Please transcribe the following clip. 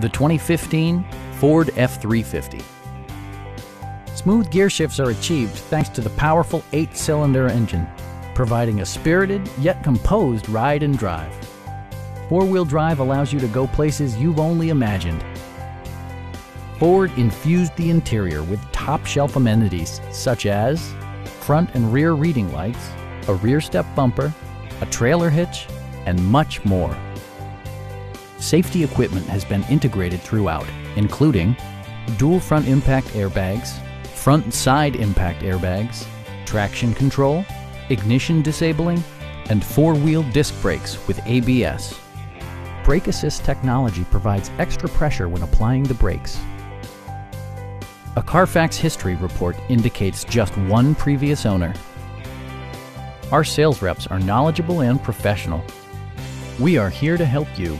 the 2015 Ford F-350. Smooth gear shifts are achieved thanks to the powerful eight-cylinder engine, providing a spirited yet composed ride and drive. Four-wheel drive allows you to go places you've only imagined. Ford infused the interior with top-shelf amenities such as front and rear reading lights, a rear step bumper, a trailer hitch, and much more. Safety equipment has been integrated throughout, including dual front impact airbags, front side impact airbags, traction control, ignition disabling, and four-wheel disc brakes with ABS. Brake Assist technology provides extra pressure when applying the brakes. A Carfax history report indicates just one previous owner. Our sales reps are knowledgeable and professional. We are here to help you